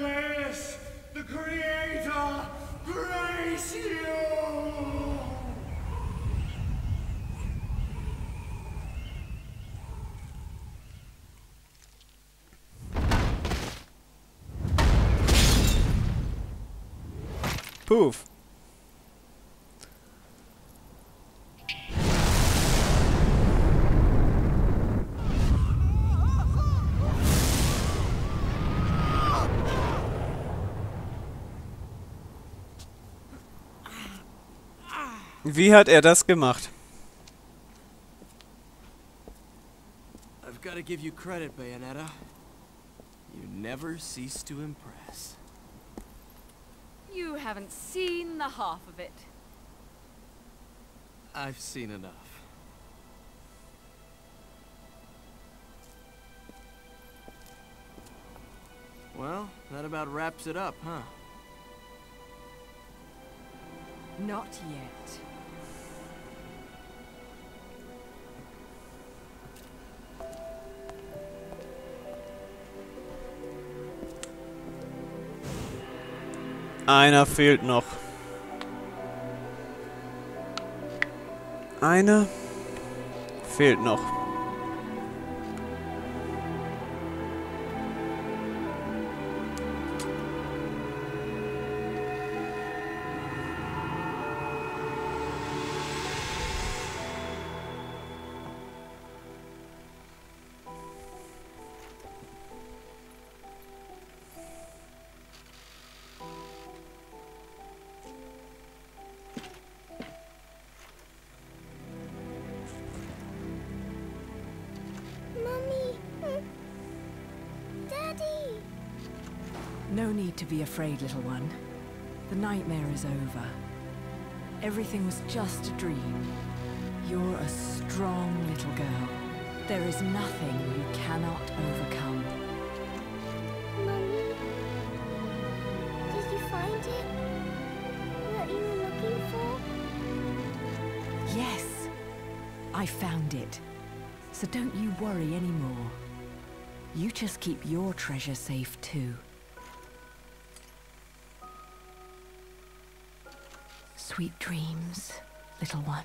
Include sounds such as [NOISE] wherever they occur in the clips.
The Creator, grace you! Poof. Wie hat er das gemacht? I've got to give you credit, Bayonetta. You never cease to impress. You haven't seen the half of it. I've seen enough. Well, that about wraps it up, huh? Not yet. Einer fehlt noch. Einer fehlt noch. Need to be afraid, little one. The nightmare is over. Everything was just a dream. You're a strong little girl. There is nothing you cannot overcome. Mummy. Did you find it? What you were looking for? Yes, I found it. So don't you worry anymore. You just keep your treasure safe too. Sweet dreams, little one.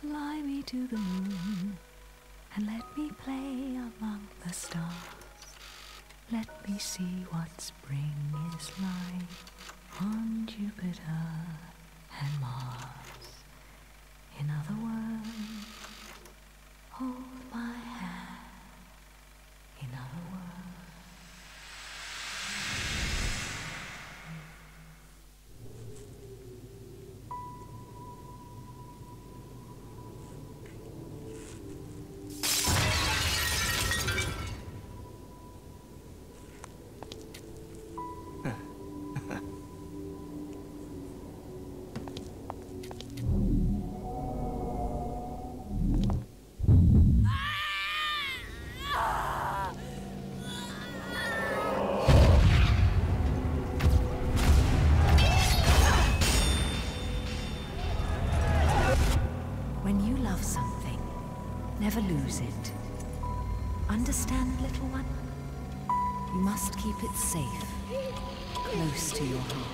Fly me to the moon and let me play among the stars. Let me see what spring is like on Jupiter and Mars. In other words, hold my never lose it. Understand, little one? You must keep it safe, close to your heart.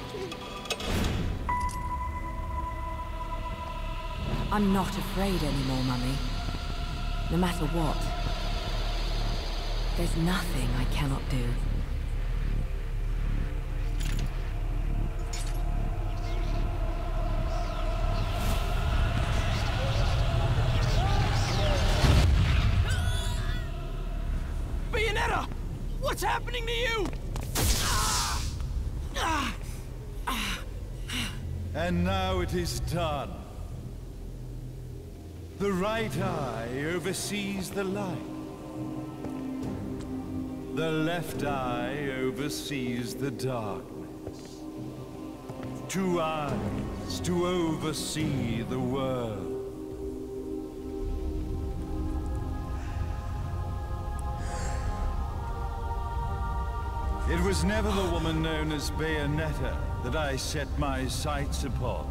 I'm not afraid anymore, Mummy. No matter what. There's nothing I cannot do. Bayonetta! What's happening to you? And now it is done. The right eye oversees the light. The left eye oversees the darkness. Two eyes to oversee the world. It was never the woman known as Bayonetta that I set my sights upon.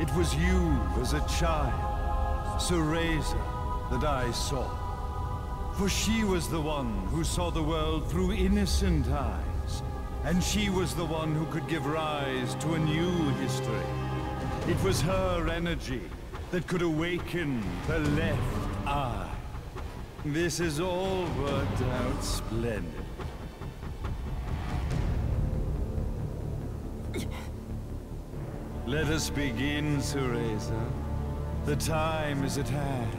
It was you as a child, Cereza, that I saw. For she was the one who saw the world through innocent eyes. And she was the one who could give rise to a new history. It was her energy that could awaken the left eye. This has all worked out splendid. Let us begin, Cereza. The time is at hand.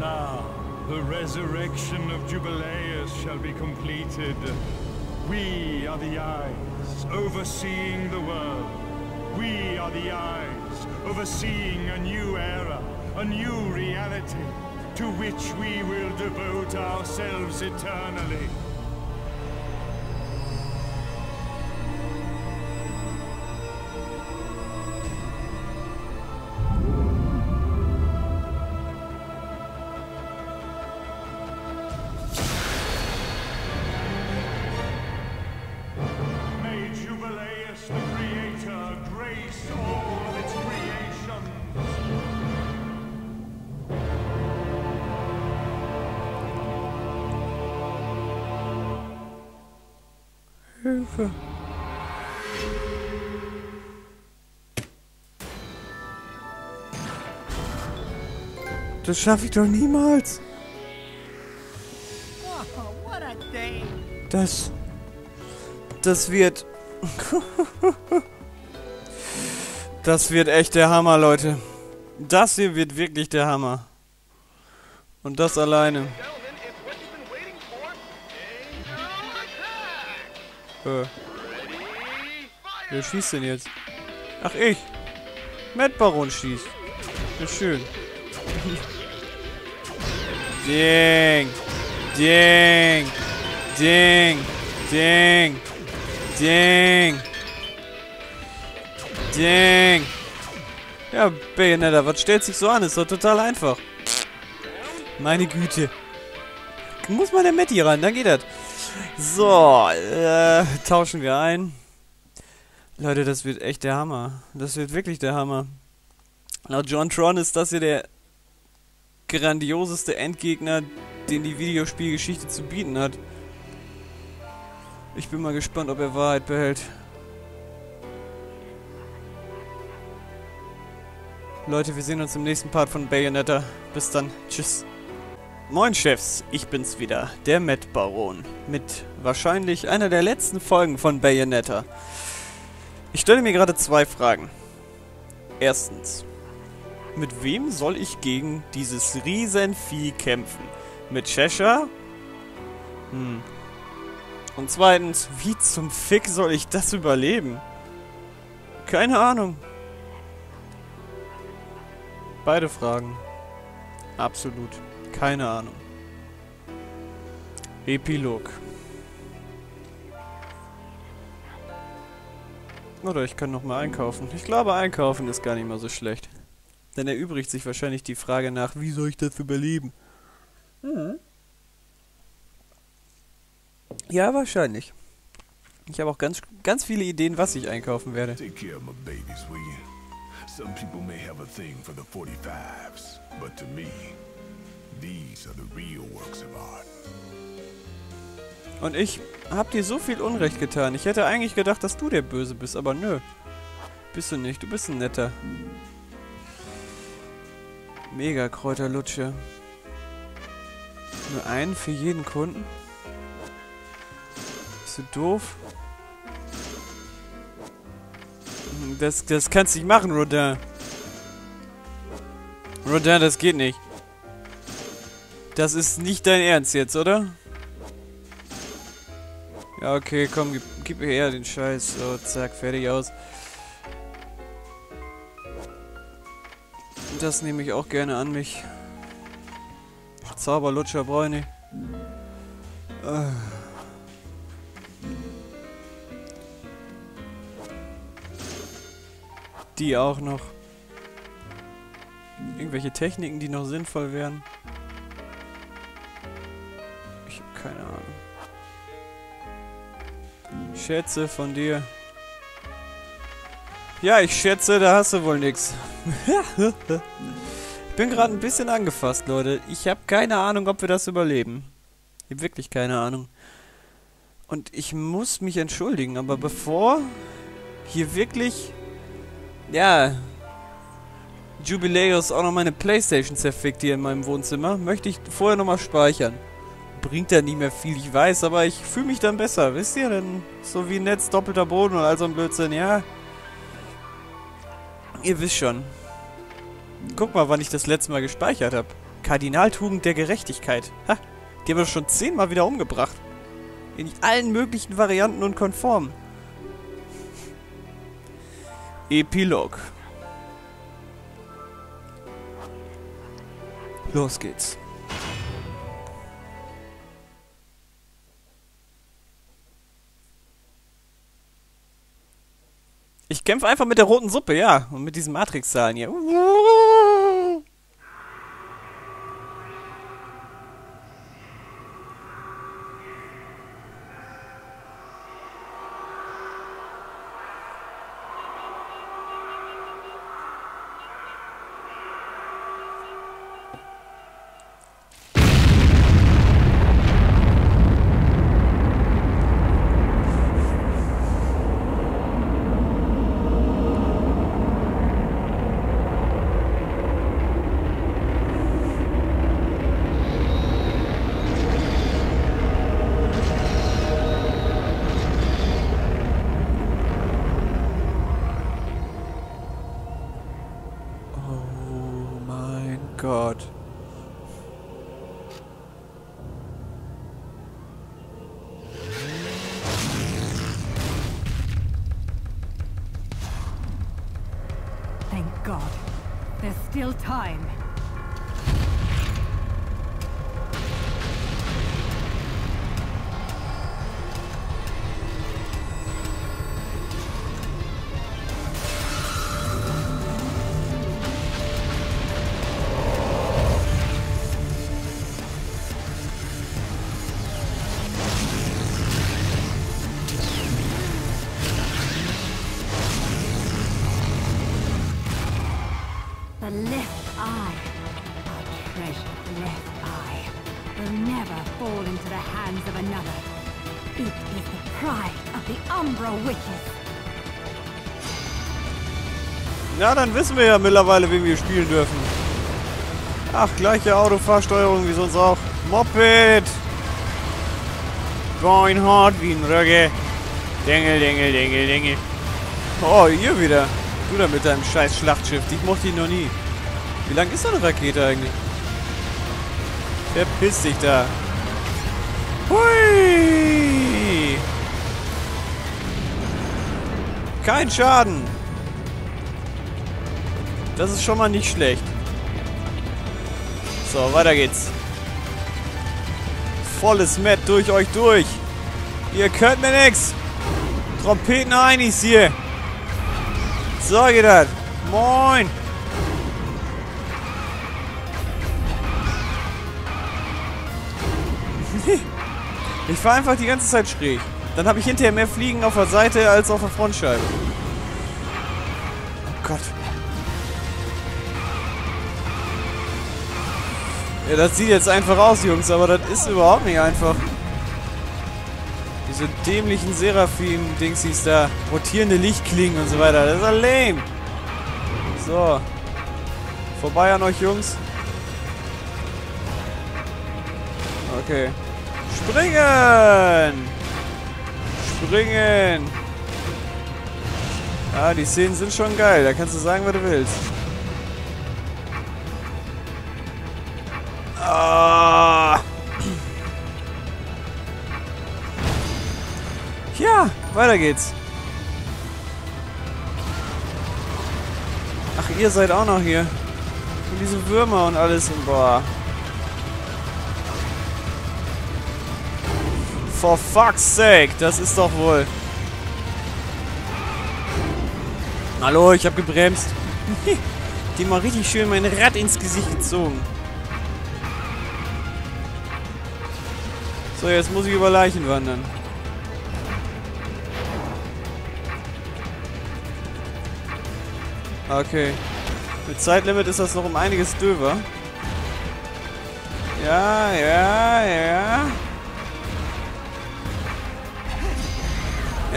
Now, the resurrection of Jubileus shall be completed. We are the eyes overseeing the world. We are the eyes overseeing a new era, a new reality, to which we will devote ourselves eternally. Hilfe. Das schaffe ich doch niemals. Das. Das wird. Das wird echt der Hammer, Leute. Das hier wird wirklich der Hammer. Und das alleine. Äh. Wer schießt denn jetzt? Ach, ich. Matt Baron schießt. Ja, schön. [LAUGHS] Ding. Ding. Ding. Ding. Ding. Ding. Ja, Bayonetta, was stellt sich so an? Ist doch total einfach. Meine Güte. Muss mal der Matti ran, dann geht das. So, äh, tauschen wir ein. Leute, das wird echt der Hammer. Das wird wirklich der Hammer. Laut John Tron ist das hier der grandioseste Endgegner, den die Videospielgeschichte zu bieten hat. Ich bin mal gespannt, ob er Wahrheit behält. Leute, wir sehen uns im nächsten Part von Bayonetta. Bis dann. Tschüss. Moin Chefs, ich bin's wieder, der Matt Baron. Mit wahrscheinlich einer der letzten Folgen von Bayonetta. Ich stelle mir gerade zwei Fragen. Erstens, mit wem soll ich gegen dieses Riesenvieh kämpfen? Mit Cheshire? Hm. Und zweitens, wie zum Fick soll ich das überleben? Keine Ahnung. Beide Fragen. Absolut. Keine Ahnung. Epilog. Oder ich kann noch mal einkaufen. Ich glaube, einkaufen ist gar nicht mal so schlecht. Denn erübrigt sich wahrscheinlich die Frage nach, wie soll ich das überleben? Mhm. Ja, wahrscheinlich. Ich habe auch ganz, ganz viele Ideen, was ich einkaufen werde. Take care of my babies, will you? Some people may have a thing for the 45s, but to me, Und ich hab dir so viel Unrecht getan. Ich hätte eigentlich gedacht, dass du der Böse bist, aber nö. Bist du nicht. Du bist ein netter. Mega Kräuterlutsche. Nur einen für jeden Kunden? Bist du doof? Das, das kannst du nicht machen, Rodin. Rodin, das geht nicht. Das ist nicht dein Ernst jetzt, oder? Ja, okay, komm, gib, gib mir her den Scheiß. So, zack, fertig aus. Das nehme ich auch gerne an mich. Zauberlutscher brauche. Die auch noch. Irgendwelche Techniken, die noch sinnvoll wären? Keine Ahnung. Schätze von dir. Ja, ich schätze, da hast du wohl nix. [LAUGHS] ich bin gerade ein bisschen angefasst, Leute. Ich habe keine Ahnung, ob wir das überleben. Ich habe wirklich keine Ahnung. Und ich muss mich entschuldigen, aber bevor hier wirklich, ja, Jubiläus auch noch meine Playstation zerfickt hier in meinem Wohnzimmer, möchte ich vorher nochmal speichern. Bringt ja nicht mehr viel, ich weiß, aber ich fühle mich dann besser, wisst ihr? Denn so wie Netz, doppelter Boden und all so ein Blödsinn, ja. Ihr wisst schon. Guck mal, wann ich das letzte Mal gespeichert habe. Kardinaltugend der Gerechtigkeit. Ha, die haben wir schon zehnmal wieder umgebracht. In allen möglichen Varianten und Konformen. Epilog. Los geht's. Ich kämpfe einfach mit der roten Suppe, ja. Und mit diesen Matrix-Zahlen hier. Oh mein Na, dann wissen wir ja mittlerweile, wen wir spielen dürfen. Ach, gleiche Autofahrsteuerung wie sonst auch. Moped! Going hard wie ein Rögge. Dengel, dengel, dengel, dengel. Oh, ihr wieder. Du da mit deinem scheiß Schlachtschiff. Ich mochte ihn noch nie. Wie lang ist so eine Rakete eigentlich? Verpiss dich da. Hui! Kein Schaden. Das ist schon mal nicht schlecht. So, weiter geht's. Volles Met durch euch durch. Ihr könnt mir nix. Trompeten einig hier. So geht das. Moin. [LAUGHS] ich fahre einfach die ganze Zeit schräg. Dann habe ich hinterher mehr Fliegen auf der Seite als auf der Frontscheibe. Oh Gott. Ja, das sieht jetzt einfach aus, Jungs, aber das ist überhaupt nicht einfach. Diese dämlichen Seraphim-Dingsies da. Rotierende Lichtklingen und so weiter. Das ist ja lame. So. Vorbei an euch, Jungs. Okay. Springen! Springen! Ah, die Szenen sind schon geil. Da kannst du sagen, was du willst. Ah. Ja, weiter geht's. Ach, ihr seid auch noch hier. Und diese Würmer und alles und boah. For fuck's sake, das ist doch wohl. Hallo, ich hab gebremst. [LAUGHS] Die mal richtig schön mein Rad ins Gesicht gezogen. So, jetzt muss ich über Leichen wandern. Okay. Mit Zeitlimit ist das noch um einiges döver. Ja, ja, ja.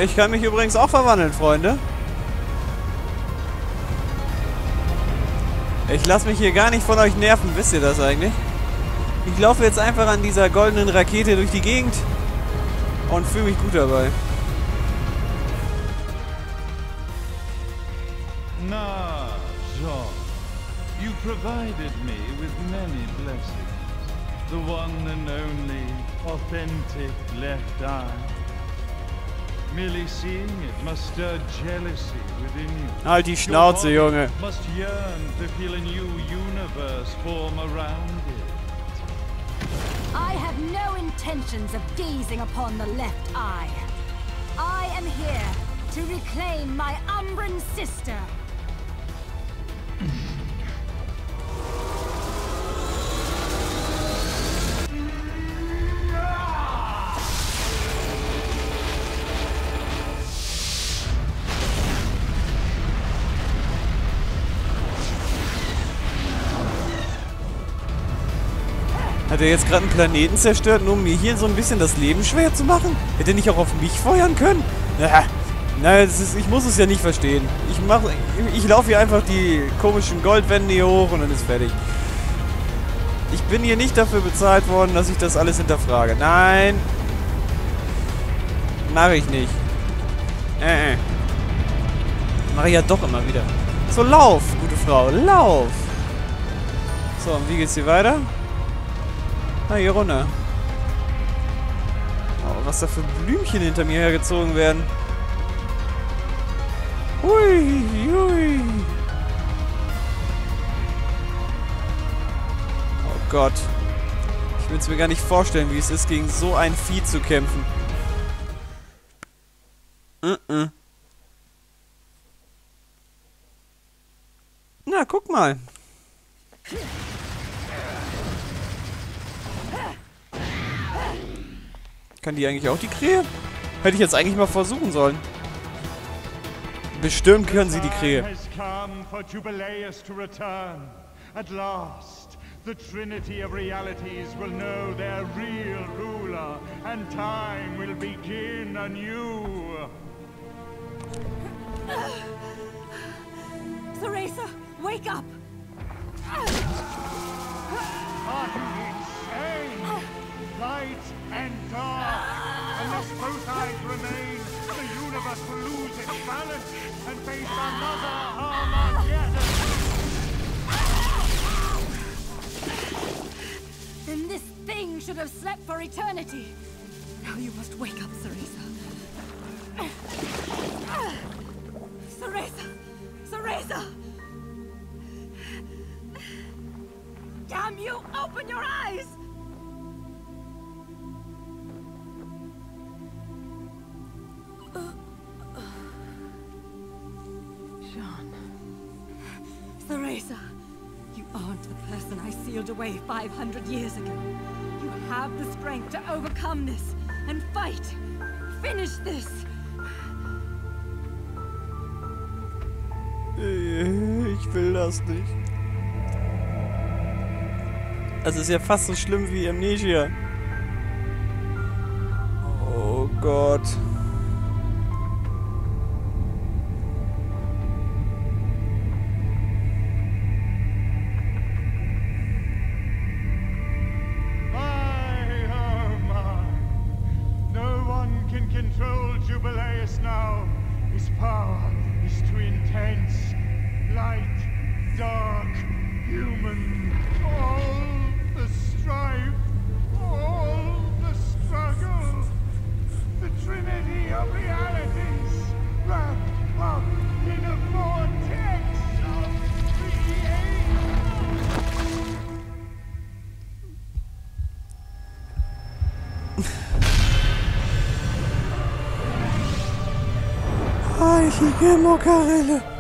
Ich kann mich übrigens auch verwandeln, Freunde. Ich lasse mich hier gar nicht von euch nerven, wisst ihr das eigentlich? Ich laufe jetzt einfach an dieser goldenen Rakete durch die Gegend und fühle mich gut dabei. Na, Jean, you provided me with many blessings. The one and only authentic left eye. Merely seeing it must stir jealousy within you. Halt die Schnauze, Junge. Must yearn to feel a new universe form around it. I have no intentions of gazing upon the left eye. I am here to reclaim my Umbran sister. Hat er jetzt gerade einen Planeten zerstört, nur um mir hier so ein bisschen das Leben schwer zu machen? Hätte er nicht auch auf mich feuern können? Na, na ist, ich muss es ja nicht verstehen. Ich mach, ich, ich laufe hier einfach die komischen Goldwände hier hoch und dann ist fertig. Ich bin hier nicht dafür bezahlt worden, dass ich das alles hinterfrage. Nein. Mache ich nicht. Äh, äh. Mache ich ja doch immer wieder. So, lauf, gute Frau, lauf. So, und wie geht's hier weiter? Na, hier runter. Oh, was da für Blümchen hinter mir hergezogen werden. Hui, hui. Oh Gott. Ich will es mir gar nicht vorstellen, wie es ist, gegen so ein Vieh zu kämpfen. Uh -uh. Na, guck mal. Kann die eigentlich auch die Krähe? Hätte ich jetzt eigentlich mal versuchen sollen. Bestimmt können sie die Krähe. At last, the Trinity of Realities will know their real ruler, and time will begin anew. Theresa, wake up! Are you insane? Light and balance and face another Armageddon. Then this thing should have slept for eternity. Now you must wake up, Theresa. Theresa, you aren't the person I sealed away 500 years ago. You have the strength to overcome this and fight. Finish this. Ich will das nicht. Das ist ja fast so schlimm wie Amnesia. Oh Gott. Control Jubileus now. His power is too intense. Light, dark, human. All the strife, all the struggle. The trinity of realities wrapped up in a J'ai que mon carré là.